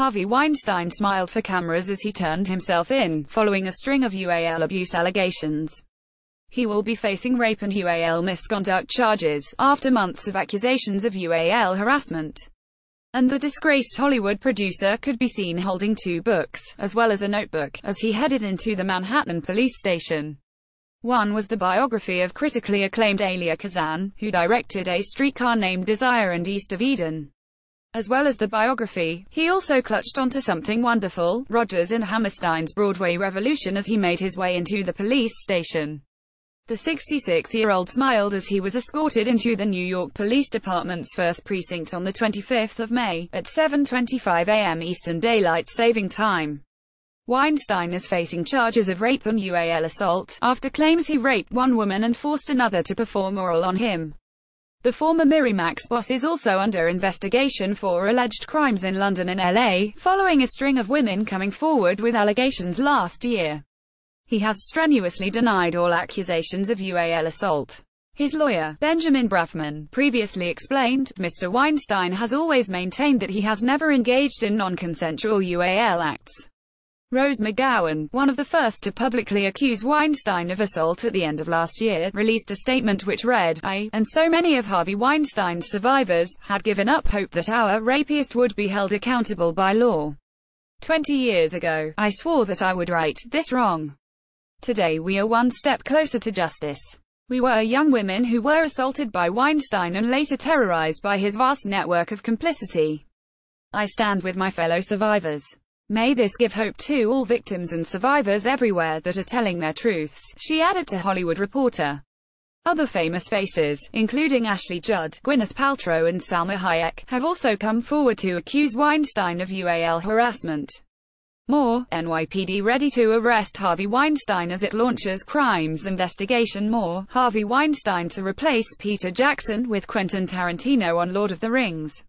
Harvey Weinstein smiled for cameras as he turned himself in, following a string of UAL abuse allegations. He will be facing rape and UAL misconduct charges, after months of accusations of UAL harassment. And the disgraced Hollywood producer could be seen holding two books, as well as a notebook, as he headed into the Manhattan police station. One was the biography of critically acclaimed Elia Kazan, who directed A Streetcar Named Desire and East of Eden. As well as the biography, he also clutched onto something wonderful, Rodgers and Hammerstein's Broadway Revolution as he made his way into the police station. The 66-year-old smiled as he was escorted into the New York Police Department's first precinct on the 25th of May, at 7.25 a.m. Eastern Daylight Saving Time. Weinstein is facing charges of rape and UAL assault, after claims he raped one woman and forced another to perform oral on him. The former Miramax boss is also under investigation for alleged crimes in London and LA, following a string of women coming forward with allegations last year. He has strenuously denied all accusations of UAL assault. His lawyer, Benjamin Brafman, previously explained, Mr. Weinstein has always maintained that he has never engaged in non-consensual UAL acts. Rose McGowan, one of the first to publicly accuse Weinstein of assault at the end of last year, released a statement which read, I, and so many of Harvey Weinstein's survivors, had given up hope that our rapist would be held accountable by law. Twenty years ago, I swore that I would right this wrong. Today we are one step closer to justice. We were young women who were assaulted by Weinstein and later terrorized by his vast network of complicity. I stand with my fellow survivors. May this give hope to all victims and survivors everywhere that are telling their truths, she added to Hollywood Reporter. Other famous faces, including Ashley Judd, Gwyneth Paltrow and Salma Hayek, have also come forward to accuse Weinstein of UAL harassment. More, NYPD ready to arrest Harvey Weinstein as it launches crimes investigation More, Harvey Weinstein to replace Peter Jackson with Quentin Tarantino on Lord of the Rings.